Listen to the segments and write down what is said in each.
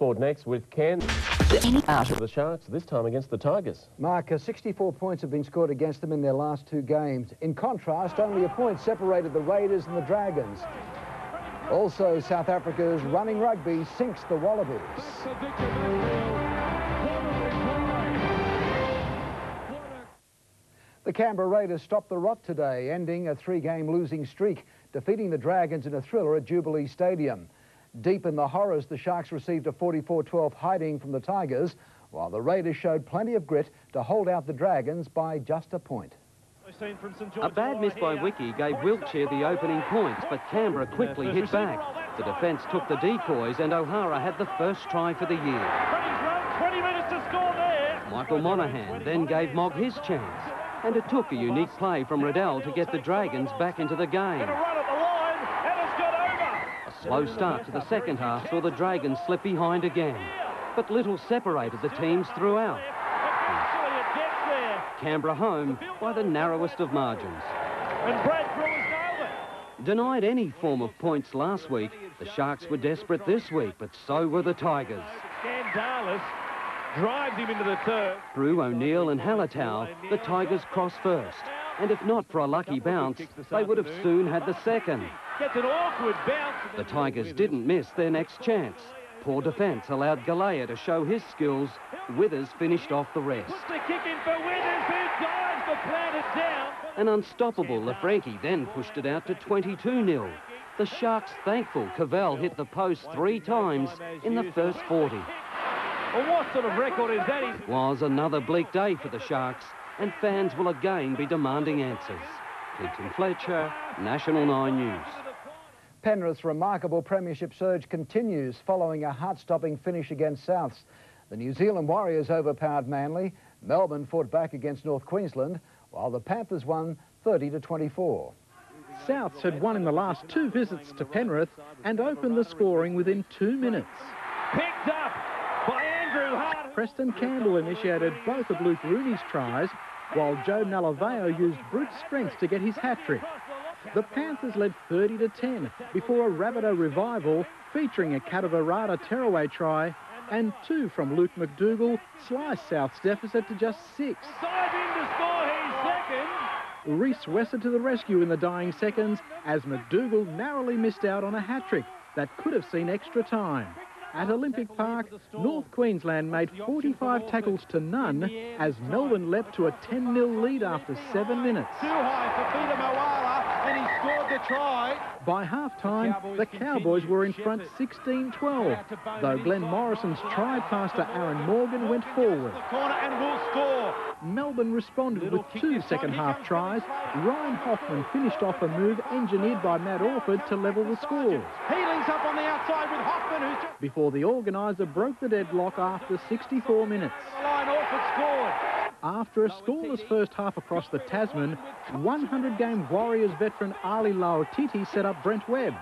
Sport next with Ken. Out of the Sharks, this time against the Tigers. Mark, uh, 64 points have been scored against them in their last two games. In contrast, only a point separated the Raiders and the Dragons. Also, South Africa's running rugby sinks the Wallabies. The Canberra Raiders stopped the rot today, ending a three-game losing streak, defeating the Dragons in a thriller at Jubilee Stadium. Deep in the horrors, the Sharks received a 44-12 hiding from the Tigers, while the Raiders showed plenty of grit to hold out the Dragons by just a point. A bad miss by Wiki gave Wiltshire the opening points, but Canberra quickly hit back. The defence took the decoys and O'Hara had the first try for the year. Michael Monaghan then gave Mogg his chance. And it took a unique play from Riddell to get the Dragons back into the game. Slow start to the second half saw the Dragons slip behind again. But little separated the teams throughout. Canberra home by the narrowest of margins. Denied any form of points last week, the Sharks were desperate this week, but so were the Tigers. Skandalis drives him into the turf. Through O'Neill and Halatau, the Tigers cross first. And if not for a lucky bounce, they would have soon had the second. Gets an awkward bounce. The Tigers didn't miss their next chance. Poor defence allowed Galea to show his skills. Withers finished off the rest. Puts the kick in for Withers, who dives down. An unstoppable Lafranchi then pushed it out to 22-0. The Sharks thankful Cavell hit the post three times in the first 40. Well, what sort of record is that? It was another bleak day for the Sharks, and fans will again be demanding answers. Clinton Fletcher, National 9 News. Penrith's remarkable premiership surge continues following a heart-stopping finish against Souths. The New Zealand Warriors overpowered Manly. Melbourne fought back against North Queensland, while the Panthers won 30 to 24. Souths had won in the last two visits to Penrith and opened the scoring within two minutes. Picked up by Andrew Hart. Preston Campbell initiated both of Luke Rooney's tries, while Joe Nalaveo used brute strength to get his hat-trick. The Panthers led 30 to 10 before a Rabbitoh revival featuring a Katavarada tearaway try and two from Luke McDougall sliced South's deficit to just six. Dive in to score his second. Rhys Wesser to the rescue in the dying seconds as McDougall narrowly missed out on a hat-trick that could have seen extra time. At Olympic Park, North Queensland made 45 tackles to none as Melbourne leapt to a 10-0 lead after seven minutes. He scored the try. By half-time, the Cowboys were in front 16-12, though Glenn Morrison's try pass to Aaron Morgan went forward. The corner and will score. Melbourne responded with two second-half tries. Ryan Hoffman finished off a move engineered by Matt Orford to level the scores. He links up on the outside with Hoffman, who's just... Before the organiser broke the deadlock after 64 minutes. The line, Orford scored. After a scoreless first half across the Tasman, 100-game Warriors veteran Ali Lauitiiti set up Brent Webb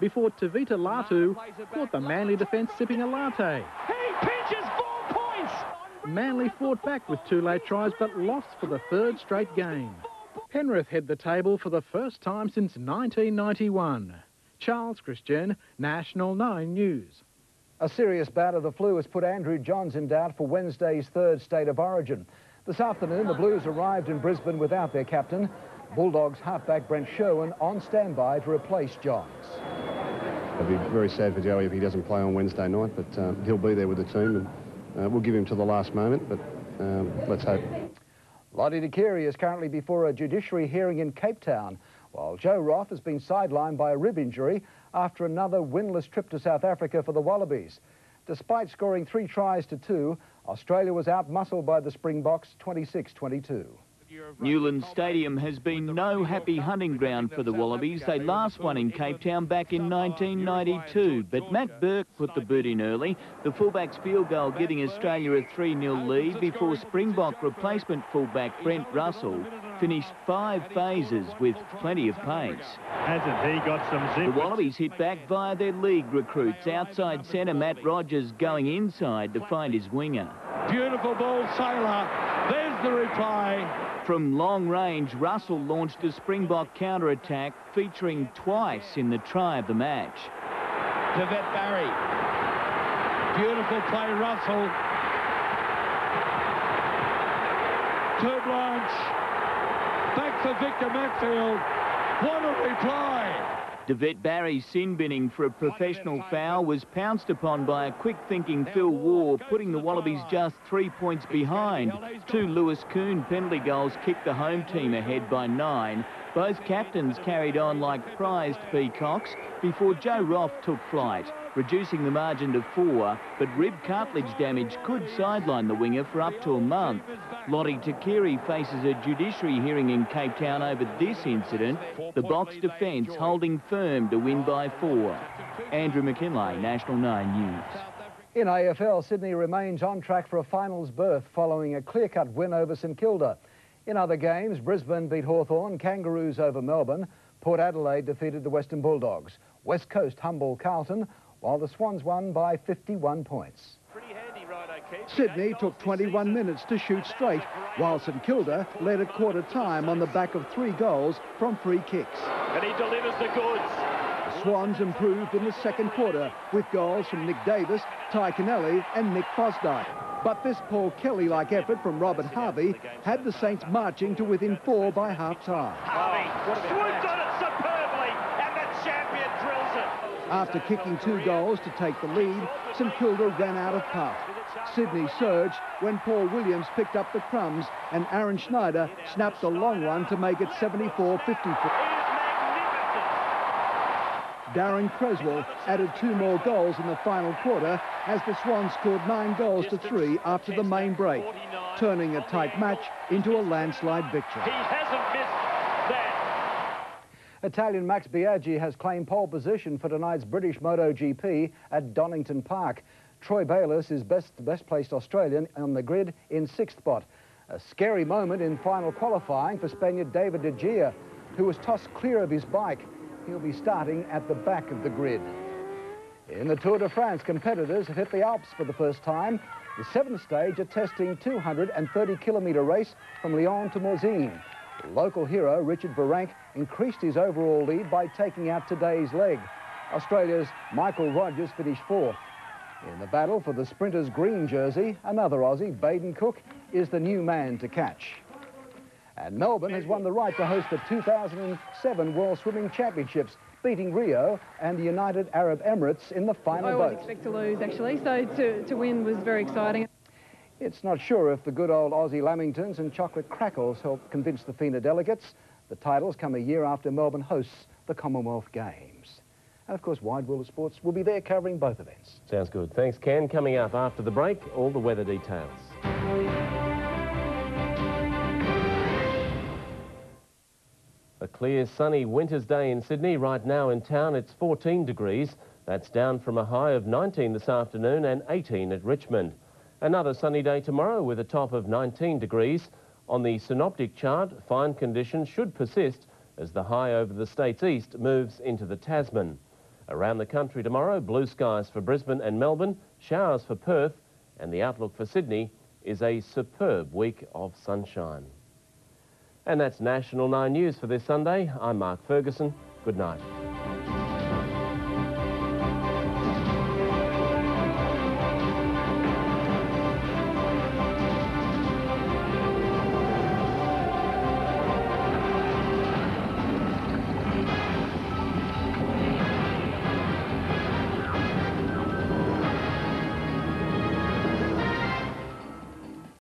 before Tavita Latu caught the Manly defence sipping a latte. He pinches four points. Manly fought back with two late tries but lost for the third straight game. Penrith head the table for the first time since 1991. Charles Christian, National 9 News. A serious bout of the flu has put Andrew Johns in doubt for Wednesday's third State of Origin. This afternoon, the Blues arrived in Brisbane without their captain. Bulldogs halfback Brent Sherwin on standby to replace Johns. It'll be very sad for Joey if he doesn't play on Wednesday night, but um, he'll be there with the team, and uh, we'll give him to the last moment, but um, let's hope. Lote Tuqiri is currently before a judiciary hearing in Cape Town, while Joe Roff has been sidelined by a rib injury after another winless trip to South Africa for the Wallabies. Despite scoring three tries to two, Australia was outmuscled by the Springboks 26-22. Newlands Stadium has been no happy hunting ground for the Wallabies. They last won in Cape Town back in 1992, but Matt Burke put the boot in early. The fullback's field goal giving Australia a 3-0 lead before Springbok replacement fullback Brent Russell finished five phases with plenty of pace. Hasn't he got some zip? The Wallabies hit back via their league recruits. Outside centre Matt Rogers going inside to find his winger. Beautiful ball, Sailor. There's the reply. From long range, Russell launched a Springbok counter-attack featuring twice in the try of the match. De Wet Barry. Beautiful play, Russell. To Blanche. Back for Victor Matfield. What a reply. De Wet Barry sin binning for a professional foul was pounced upon by a quick-thinking Phil Waugh, putting the Wallabies just three points behind. Two Louis Koen penalty goals kicked the home team ahead by nine. Both captains carried on like prized peacocks before Joe Roff took flight reducing the margin to four, but rib cartilage damage could sideline the winger for up to a month. Lote Tuqiri faces a judiciary hearing in Cape Town over this incident, the box defence holding firm to win by four. Andrew McKinlay, National 9 News. In AFL, Sydney remains on track for a finals berth following a clear-cut win over St Kilda. In other games, Brisbane beat Hawthorn, Kangaroos over Melbourne, Port Adelaide defeated the Western Bulldogs, West Coast humbled Carlton, while the Swans won by 51 points. Sydney took 21 minutes to shoot straight, while St Kilda led at quarter time on the back of three goals from free kicks. And he delivers the goods. The Swans improved in the second quarter with goals from Nick Davis, Tadhg Kennelly and Nic Fosdike. But this Paul Kelly-like effort from Robert Harvey had the Saints marching to within four by half-time. Harvey swooped on it superbly, and the champion drills it. After kicking two goals to take the lead, St Kilda ran out of puff. Sydney surged when Paul Williams picked up the crumbs and Aaron Schneider snapped a long one to make it 74-54. Daryn Cresswell added two more goals in the final quarter as the Swans scored nine goals to three after the main break, turning a tight match into a landslide victory. He hasn't missed Italian Max Biaggi has claimed pole position for tonight's British MotoGP at Donington Park. Troy Bayliss is best, best placed Australian on the grid in sixth spot. A scary moment in final qualifying for Spaniard David de Gea, who was tossed clear of his bike. He'll be starting at the back of the grid. In the Tour de France, competitors have hit the Alps for the first time. The seventh stage, a testing 230 kilometre race from Lyon to Morzine. Local hero Richard Virenque increased his overall lead by taking out today's leg. Australia's Michael Rogers finished fourth. In the battle for the sprinter's green jersey, another Aussie, Baden Cook, is the new man to catch. And Melbourne has won the right to host the 2007 World Swimming Championships, beating Rio and the United Arab Emirates in the final I always vote. expect to lose, actually, so to, to win was very exciting. It's not sure if the good old Aussie Lamingtons and chocolate crackles help convince the FINA delegates. The titles come a year after Melbourne hosts the Commonwealth Games. And of course, Wide World of Sports will be there covering both events. Sounds good. Thanks, Ken. Coming up after the break, all the weather details. Clear, sunny winter's day in Sydney. Right now in town, it's 14 degrees. That's down from a high of 19 this afternoon and 18 at Richmond. Another sunny day tomorrow with a top of 19 degrees. On the synoptic chart, fine conditions should persist as the high over the state's east moves into the Tasman. Around the country tomorrow, blue skies for Brisbane and Melbourne, showers for Perth, and the outlook for Sydney is a superb week of sunshine. And that's National 9 News for this Sunday. I'm Mark Ferguson. Good night.